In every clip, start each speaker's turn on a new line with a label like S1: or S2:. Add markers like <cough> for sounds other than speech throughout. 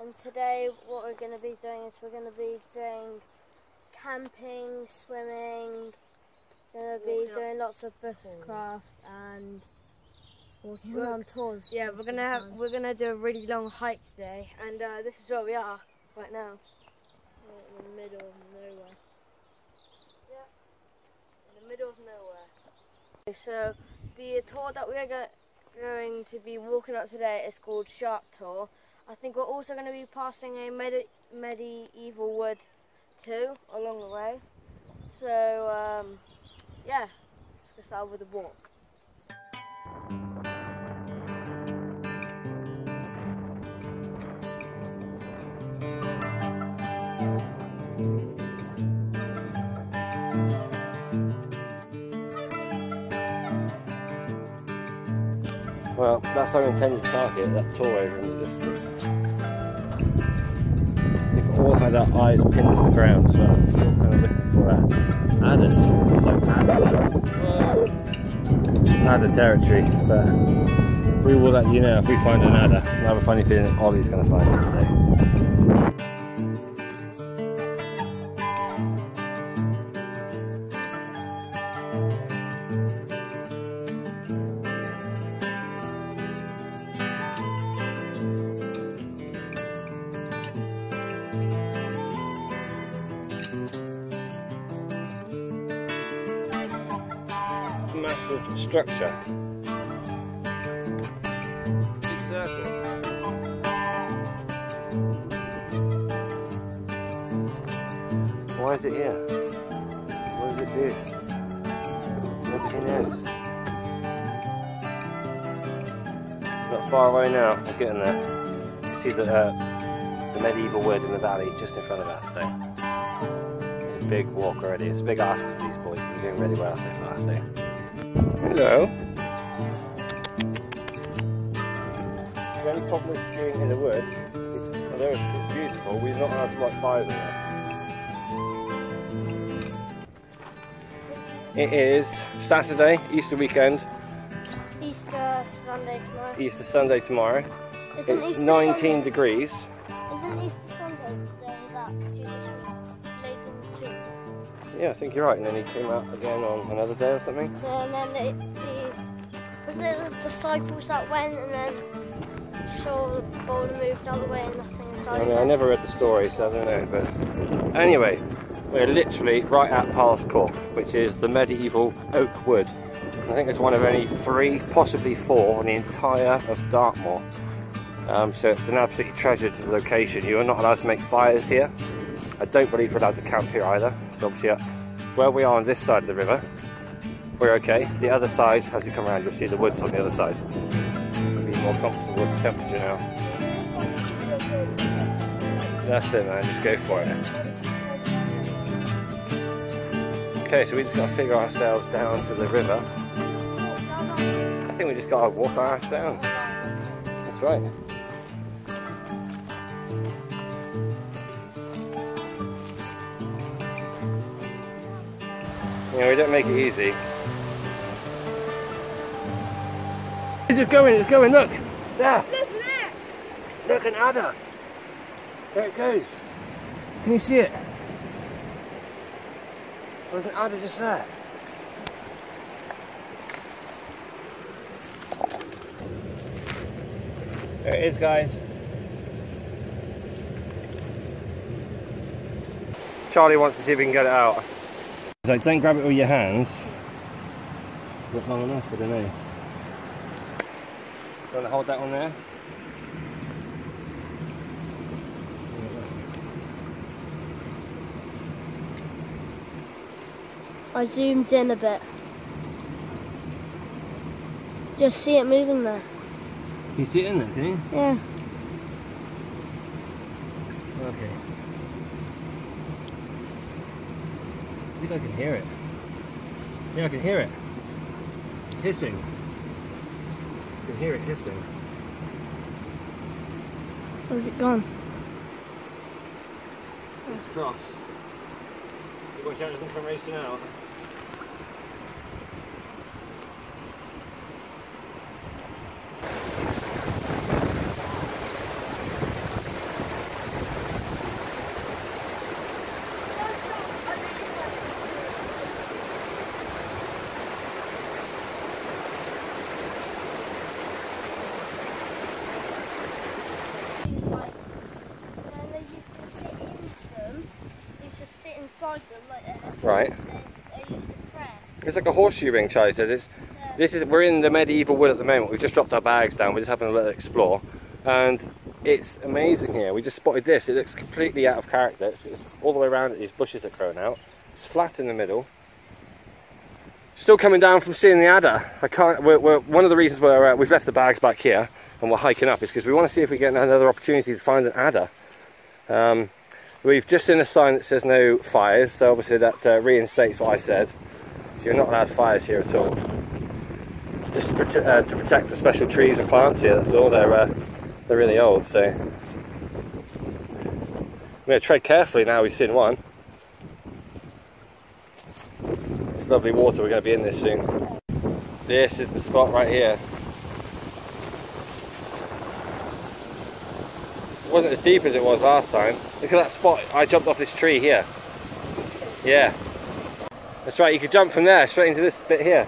S1: And today what we're going to be doing is we're going to be doing camping, swimming, going to be
S2: Walking up
S1: doing lots of bushcraft and walking around tors.
S2: Yeah, we're gonna have we're gonna do a really long hike today, and uh, this is where we are right now.
S1: We're in the middle of nowhere.
S2: Yeah, in the middle of nowhere. So the tor that we're go- going to be walking on today is called Sharp Tor. I think we're also going to be passing a medi- medieval wood too along the way. So um, yeah, let's get started with the walk.
S3: Well, that's our intended target, that tor over in the distance. Had our eyes pinned to the ground, so we're kind of looking for our adders. So, adder territory, but we will let you know if we find an adder. I have a funny feeling Ollie's going to find it today. Massive structure. Circle. Why is it here? What does it do? Nobody knows. Not far away now, we're getting there. See the, uh, the medieval wood in the valley just in front of us there. A big walk already. It's a big ask for these boys. They're doing really well so far. So. Hello. The only problem with skiing in the woods is, although it's, it's beautiful, we're not allowed to light fires in there. It is Saturday, Easter weekend,
S1: Easter Sunday tomorrow.
S3: Easter Sunday tomorrow.
S1: Isn't
S3: It's 19
S1: Sunday,
S3: degrees. Yeah, I think you're right. And then he came out again on another day or something.
S1: Yeah, And then the, the was it the disciples that went and then saw the boulder moved out of the way and nothing?
S3: I, mean, I never read the story, so I don't know. But anyway, we're literally right at Piles Copse, which is the medieval oak wood. I think it's one of only three, possibly four, in the entire of Dartmoor. Um, so it's an absolutely treasured location. You are not allowed to make fires here. I don't believe we're allowed to camp here either. So obviously, uh, where we are on this side of the river, we're okay. The other side, as you come around, you'll see the woods on the other side. It'll be more comfortable with the temperature now. That's it, man. Just go for it. Okay, so we just got to figure ourselves down to the river. I think we just got to walk our ass down. That's right. Yeah, we don't make it easy. It's just going, it's going, look! There!
S2: Look there!
S3: Look, an adder! There it goes! Can you see it? There's an adder just there. There it is, guys. Charlie wants to see if we can get it out. Like, don't grab it with your hands. Not long enough, I don't know. You want to hold that one there?
S1: I zoomed in a bit. Just see it moving there.
S3: Can you see it in there, can you?
S1: Yeah.
S3: Okay. I think I can hear it. Yeah, I can hear it. It's hissing. You can hear it hissing.
S1: Where's it gone?
S3: It's cross. You watch out, doesn't come racing out.
S1: Like, and they used to sit in them, used to sit inside them like that.
S3: Right. It's like a horseshoe ring, Charlie says. It's this is we're in the medieval wood at the moment. We've just dropped our bags down. We're just having a little explore, and it's amazing here. We just spotted this. It looks completely out of character. It's, it's all the way around. These bushes are growing out. It's flat in the middle. Still coming down from seeing the adder. I can't. We're, we're, one of the reasons we're uh, we've left the bags back here and we're hiking up is because we want to see if we get another opportunity to find an adder. Um, we've just seen a sign that says no fires, so obviously that uh, reinstates what I said. So you're not allowed fires here at all. Just to, prote- uh, to protect the special trees and plants here. That's all. They're uh, they're really old, so we're going to tread carefully now. We've seen one. It's lovely water. We're going to be in this soon. This is the spot right here. It wasn't as deep as it was last time. Look at that spot. I jumped off this tree here. Yeah. That's right, you could jump from there straight into this bit here.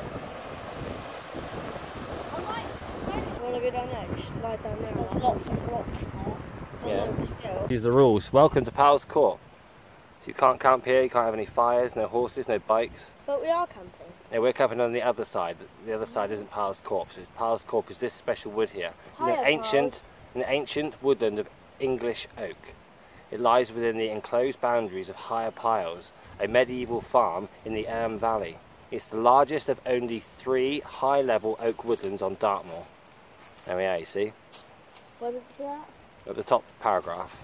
S2: Want to go down there? Just lie down there.
S1: There's lots of rocks there.
S3: Yeah.
S2: Yeah.
S3: These are the rules. Welcome to Piles Copse. So you can't camp here, you can't have any fires, no horses, no bikes.
S1: But we are camping.
S3: No, we're camping on the other side. The other side isn't Piles Copse. So Piles Copse is this special wood here. It's an
S1: Hiya,
S3: ancient, an ancient woodland of English oak. It lies within the enclosed boundaries of Higher Piles, a medieval farm in the Erm Valley. It's the largest of only three high-level oak woodlands on Dartmoor. There we are, you see,
S1: What is that?
S3: at the top paragraph.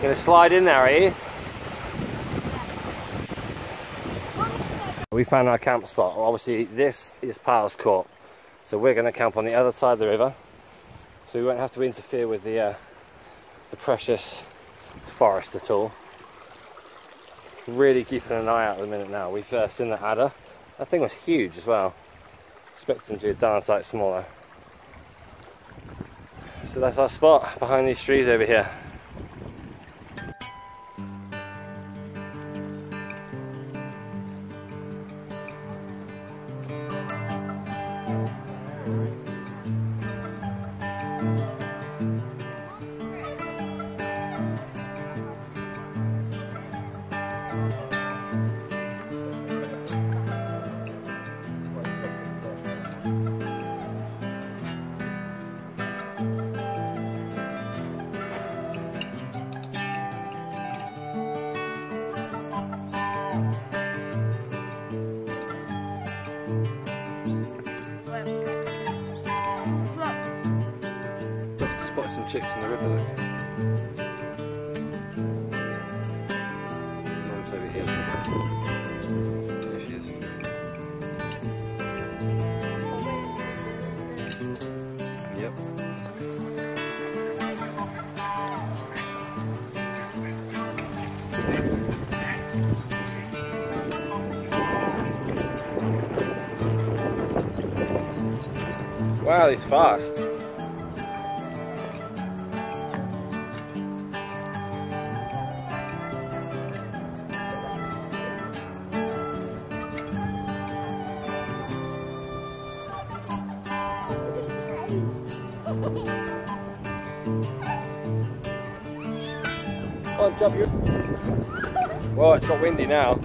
S3: Gonna slide in there, are you? We found our camp spot. Obviously, this is Piles Copse, so we're going to camp on the other side of the river, so we won't have to interfere with the uh, the precious forest at all. Really keeping an eye out at the minute now. We've uh, seen the adder. That thing was huge as well. Expecting to be a darn sight smaller. So that's our spot behind these trees over here. Wow, he's fast. Can't jump you. Well, it's got windy now.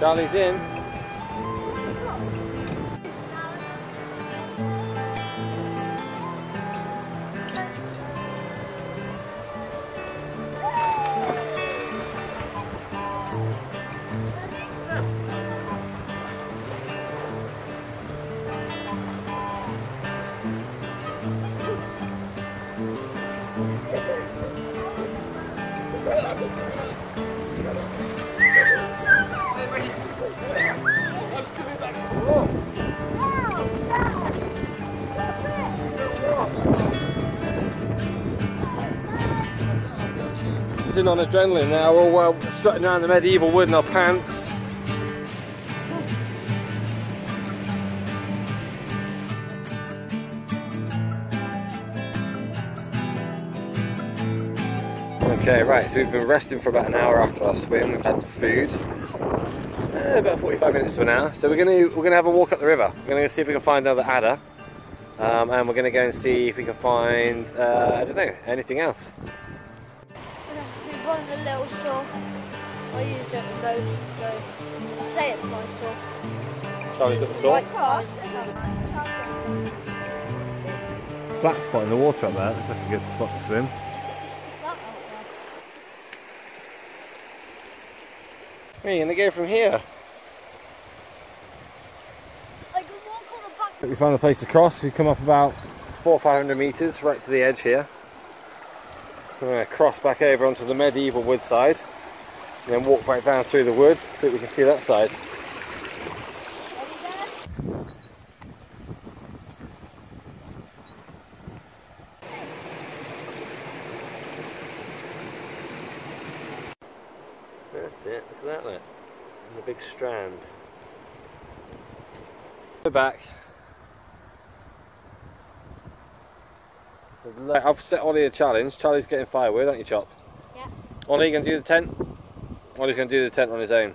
S3: Charlie's in. In on adrenaline now, all uh, strutting around the medieval wood in our pants. Okay, right, so we've been resting for about an hour after our swim, we've had some food. Uh, about 45 minutes to an hour. So we're gonna we're gonna have a walk up the river. We're gonna see if we can find another adder. Um, and we're gonna go and see if we can find uh, I don't know, anything else.
S1: We want the little saw. I use it the most, so I say it's my saw.
S3: Charlie's at the door.
S1: cars.
S3: Flat spot in the water up there, looks like a good spot to swim. Where are you gonna go from here?
S1: I can walk on the back.
S3: We found a place to cross. We've come up about four or five hundred metres right to the edge here. We're going to cross back over onto the medieval wood side and then walk back down through the wood so that we can see that side. That's it, look at that look. And the big strand. We're back. I've set Ollie a challenge. Charlie's getting firewood, aren't you, Chop?
S1: Yeah.
S3: Ollie, you going to do the tent? Ollie's going to do the tent on his own.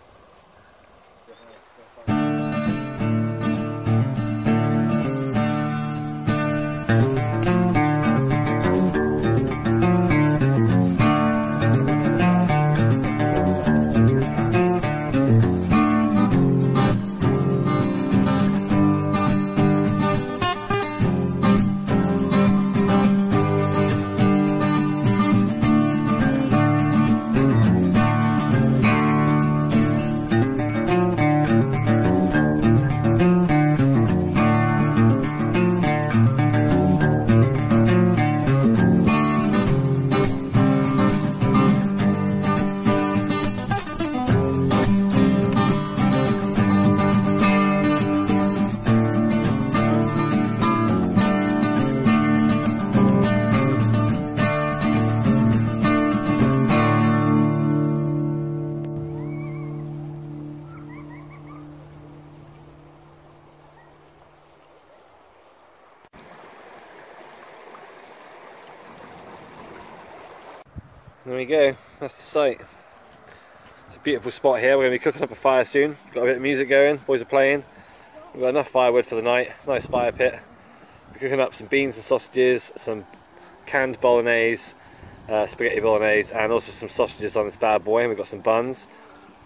S3: Go, that's the site. It's a beautiful spot here, we're going to be cooking up a fire soon. Got a bit of music going, boys are playing. We've got enough firewood for the night, nice fire pit. We're cooking up some beans and sausages, some canned bolognese, uh, spaghetti bolognese, and also some sausages on this bad boy, and we've got some buns.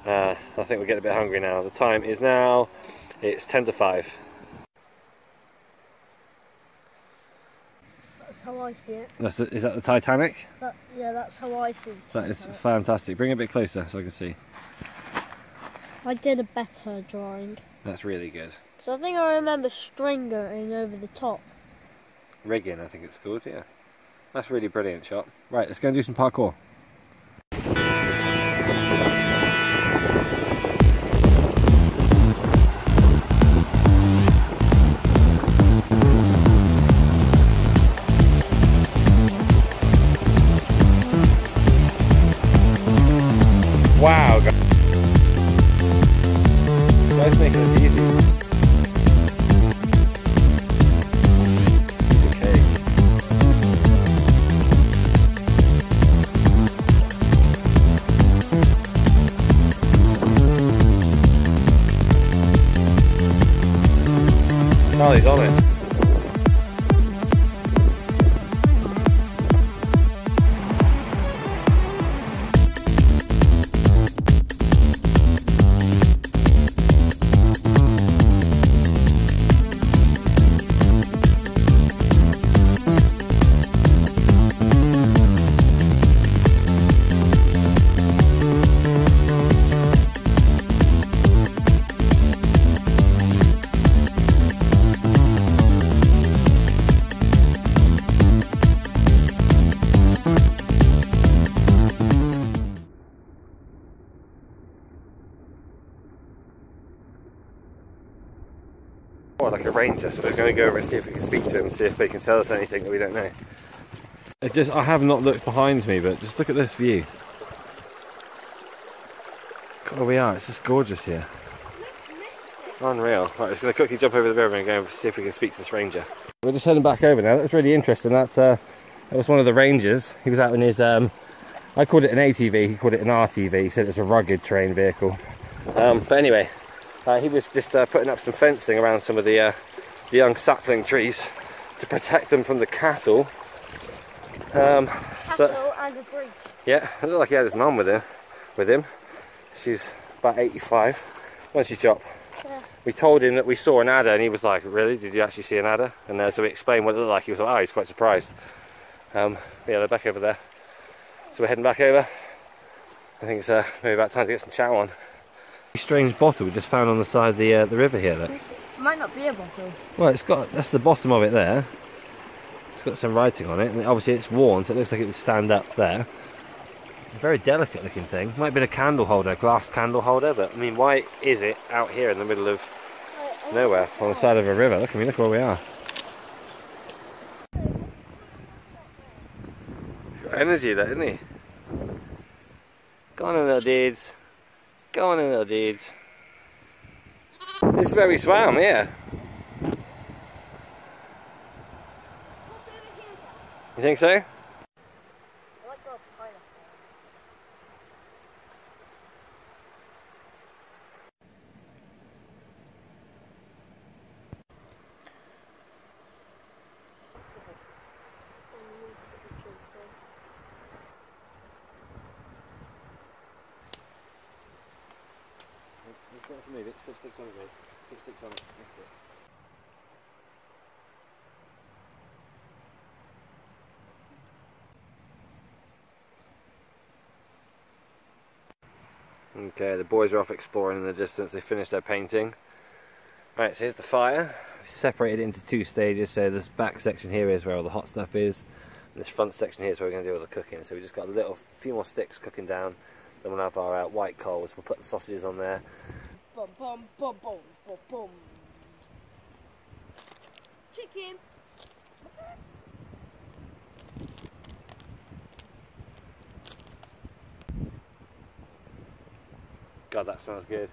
S3: Uh, I think we're getting a bit hungry now. The time is now, it's 10 to 5.
S1: That's how I see it.
S3: That's the, is that the Titanic?
S1: That, yeah, that's how I see it.
S3: That is fantastic. Bring it a bit closer so I can see.
S1: I did a better drawing.
S3: That's really good.
S1: So I think I remember string going over the top.
S3: Rigging, I think it's called, yeah. That's really brilliant shot. Right, let's go and do some parkour. It. They can tell us anything that we don't know. It just, I have not looked behind me, but just look at this view. God, we are. It's just gorgeous here. Unreal. Right, just going to quickly jump over the river and go and see if we can speak to this ranger. We're just heading back over now. That was really interesting. That, uh, that was one of the rangers. He was out in his, um, I called it an ATV, he called it an RTV. He said it's a rugged terrain vehicle. Um, but anyway, uh, he was just uh, putting up some fencing around some of the, uh, the young sapling trees to protect them from the cattle. Um, so-
S1: and a bridge.
S3: yeah, it looked like he had his mum with him. With him, she's about 85. When she chop?
S1: Yeah.
S3: We told him that we saw an adder, and he was like, "Really? Did you actually see an adder?" And uh, so we explained what it looked like. He was like, "Oh, he's quite surprised." Um, yeah, they're back over there. So we're heading back over. I think it's uh, maybe about time to get some chow on. Strange bottle we just found on the side of the uh, the river here. Look.
S2: Might not be a bottle.
S3: Well, it's got that's the bottom of it there. It's got some writing on it, and obviously it's worn, so it looks like it would stand up there. Very delicate looking thing. Might be a candle holder, a glass candle holder, but I mean, why is it out here in the middle of nowhere on the side of a river? Look at me, look where we are. He's got energy there, isn't he? Go on little deeds. Go on in, little dudes. Where we swam, yeah. You think so? 600. 600. That's it. Okay, the boys are off exploring in the distance, they finished their painting. Right, so here's the fire. Separated into two stages, so this back section here is where all the hot stuff is. And this front section here is where we're going to do all the cooking. So we just got a little few more sticks cooking down, then we'll have our uh, white coals. We'll put the sausages on there,
S2: Bum boom, boom, boom, boom, bum. Chicken.
S3: God, that smells good.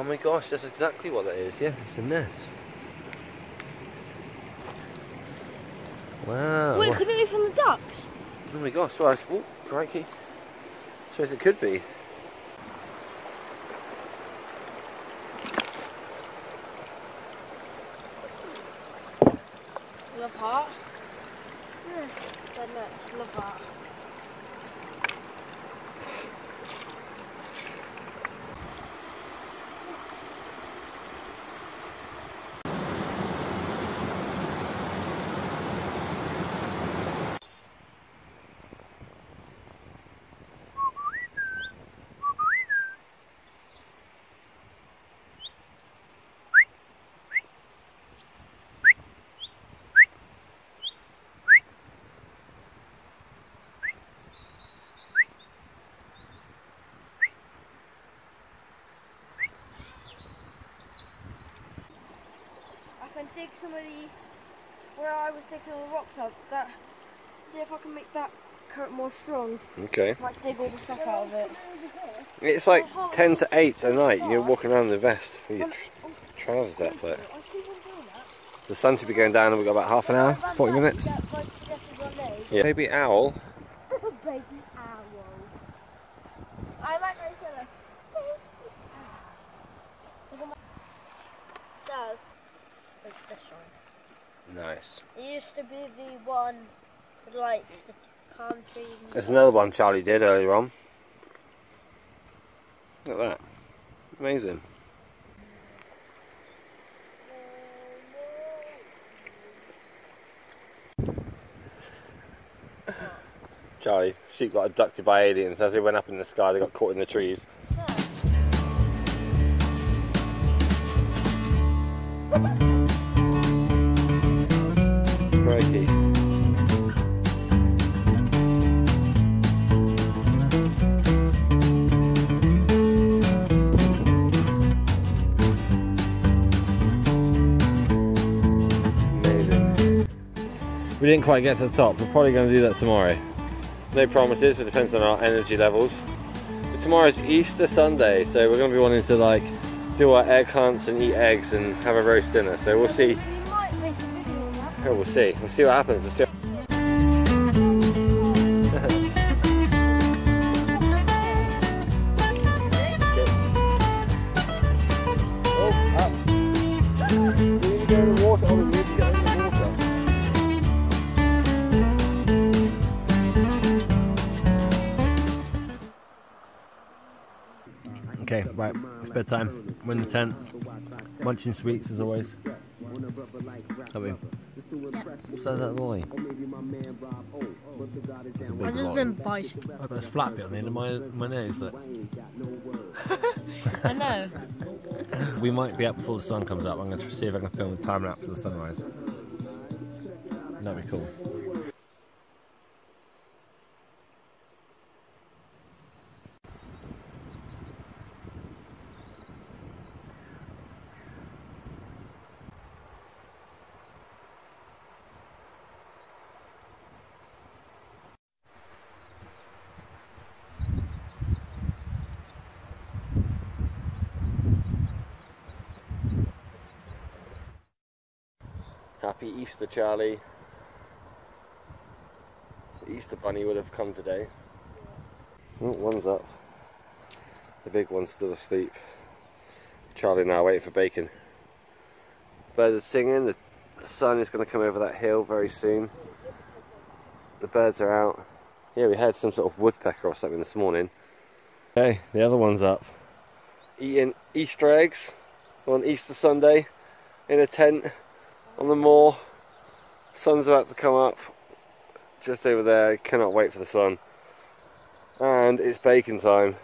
S3: Oh my gosh, that's exactly what that is. Yeah, it's a nest. Wow.
S2: Wait, could it be from the ducks?
S3: Oh my gosh, well, it's, oh, crikey. Suppose it could be.
S2: Love heart. Hmm, yeah, look, love heart. Dig some of the where I was taking all the rocks out. That see if I can make that current more strong.
S3: Okay.
S2: Might dig all the stuff out of it.
S3: It's like 10 to 8 at night. You're walking around in the vest your tr- trousers that flip.
S2: I keep on doing that.
S3: The sun should be going down and we've got about half an hour, 40 minutes.
S1: That was definitely one day.
S3: Yeah. Baby owl.
S1: Baby owl. I like how you said that. So, it's this one.
S3: Nice.
S1: It used to be the one like the palm trees.
S3: There's another one Charlie did earlier on. Look at that. Amazing. Charlie, sheep got abducted by aliens. As they went up in the sky, they got caught in the trees. Didn't quite get to the top. We're probably going to do that tomorrow. No promises, it depends on our energy levels. But tomorrow's Easter Sunday, so we're going to be wanting to like do our egg hunts and eat eggs and have a roast dinner. So we'll see.
S1: You might make a video of that.
S3: Oh, we'll see. We'll see what happens. We'll see. Bedtime. We're in the tent, munching sweets as always. Have we? What's that lolly? That's a big
S1: I've just
S3: lolly.
S1: been biting.
S3: I've got this flat bit on the end of my, my nose, look. <laughs>
S1: I know.
S3: We might be up before the sun comes up. I'm going to see if I can film a time lapse of the sunrise. That'd be cool. Easter, Charlie. The Easter bunny would have come today. Oh, one's up. The big one's still asleep. Charlie and I are waiting for bacon. Birds are singing. The sun is going to come over that hill very soon. The birds are out. Yeah, we heard some sort of woodpecker or something this morning. Okay, the other one's up. Eating Easter eggs on Easter Sunday in a tent on the moor. Sun's about to come up just over there. Cannot wait for the sun. And it's bacon time.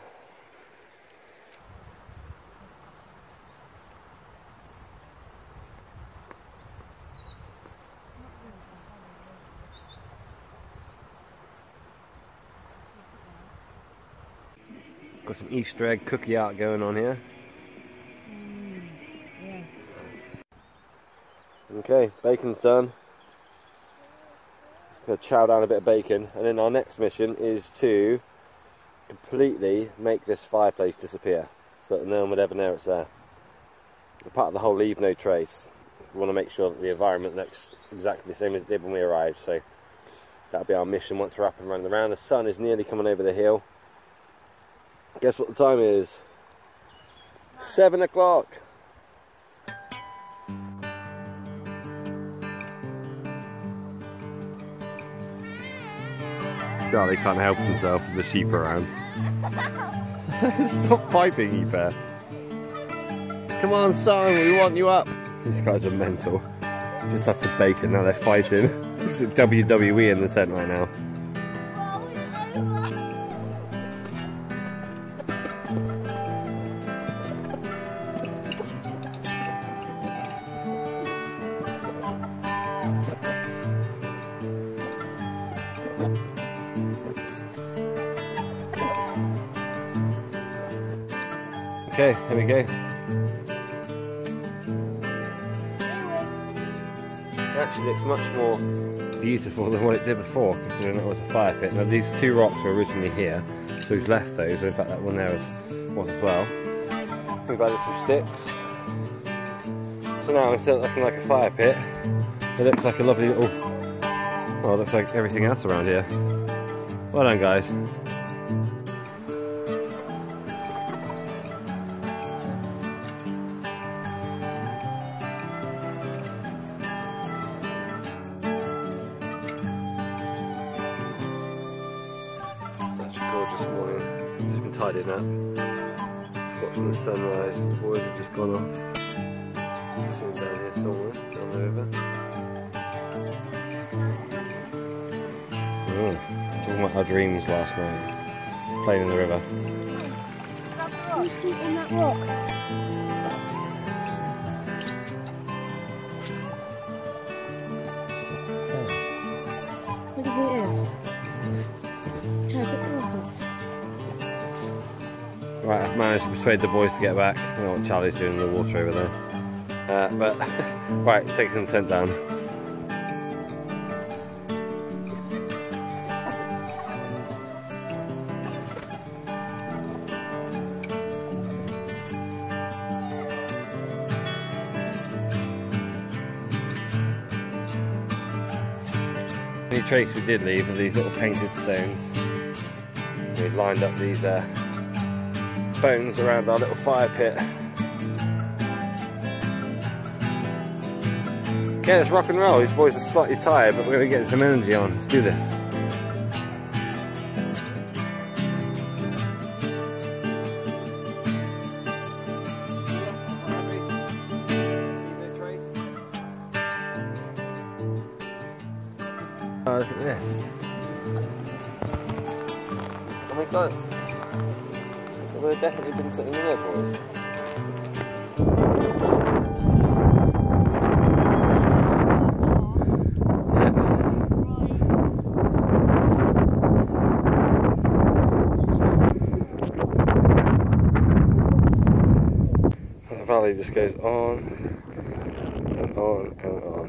S3: Got some Easter egg cookie art going on here. Mm, okay, bacon's done. Gonna chow down a bit of bacon, and then our next mission is to completely make this fireplace disappear, so that no one would ever know it's there. Part of the whole leave no trace. We want to make sure that the environment looks exactly the same as it did when we arrived. So that'll be our mission once we're up and running around. The sun is nearly coming over the hill. Guess what the time is? Seven o'clock. Charlie can't help himself with the sheep around. <laughs> Stop fighting, Ethan. Come on, son, we want you up. These guys are mental. Just had some bacon, now they're fighting. <laughs> It's WWE in the tent right now. Actually looks much more beautiful than what it did before, considering it was a fire pit. Now these two rocks were originally here, so we've left those, in fact that one there was, was as well. We've added some sticks. So now instead of looking like a fire pit, it looks like a lovely little, well it looks like everything else around here. Well done guys. Dreams last night. Playing in the river. Right, I've managed to persuade the boys to get back. I know what Charlie's doing in the water over there. Uh, but, <laughs> right, taking the tent down. Trace we did leave are these little painted stones. We lined up these uh, bones around our little fire pit. Okay, let's rock and roll. These boys are slightly tired, but we're going to get some energy on. Let's do this. Oh, look at this. Oh my god. There would have definitely been something in there, boys. Yeah. The valley just goes on and on and on.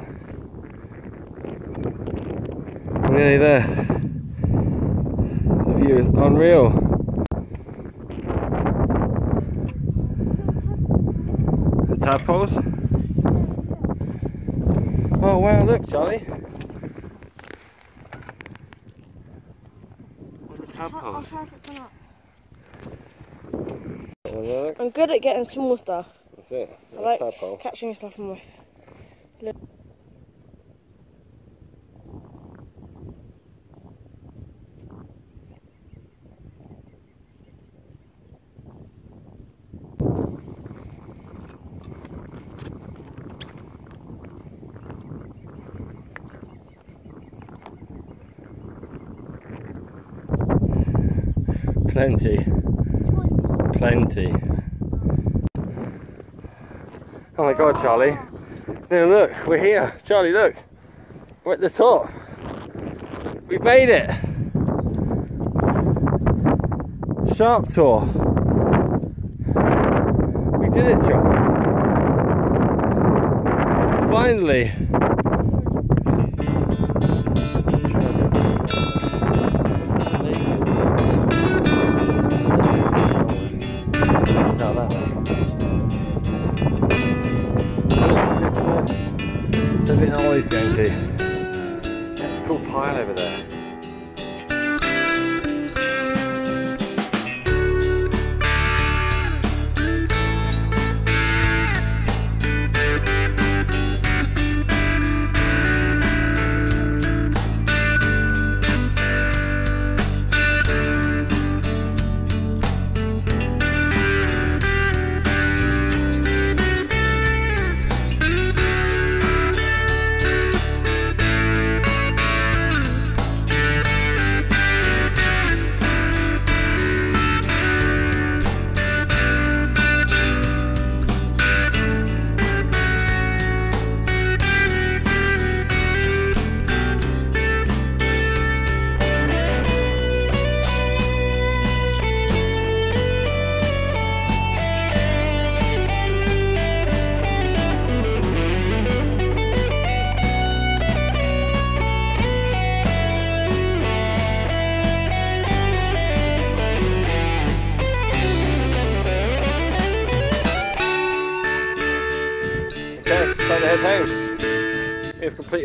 S3: We're nearly there. The view is unreal. The tadpoles. Oh wow, look Charlie. Look at the tadpoles. Oh, look.
S2: I'm good at getting small stuff.
S3: That's it.
S2: I like
S3: tadpole.
S2: catching stuff with.
S3: Plenty. Plenty. Oh my god, Charlie. No, look, we're here. Charlie, look. We're at the top. We made it. Sharp Tor. We did it, John. Finally. Ollie's. Cool pile over there.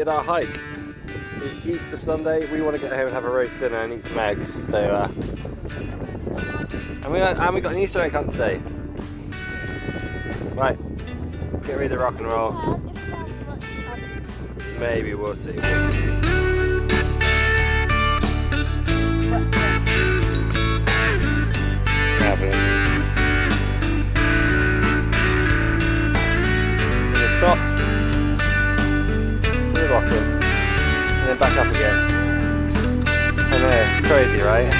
S3: Completed our hike. It's Easter Sunday. We want to get home and have a roast dinner and eat some eggs. So, uh, and we and we got an Easter egg hunt today. Right, let's get ready to rock and roll. Maybe we'll see. We'll see. To the bottom, and then back up again. And there, it's crazy, right?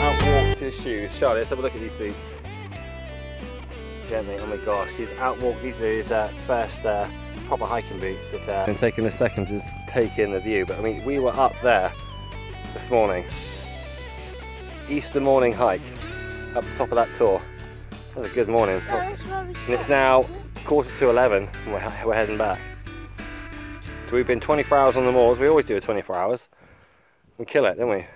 S3: Outwalked his shoes. Charlotte, let's have a look at these boots. Gently, oh my gosh, he's outwalked. These are his uh, first uh, proper hiking boots. That, uh, and taking a second to take in the view, but I mean, we were up there this morning. Easter morning hike up the top of that tor. That was a good morning. And it's now quarter to 11 and we're, we're heading back. So we've been 24 hours on the moors. We always do a 24 hours. We kill it, don't we?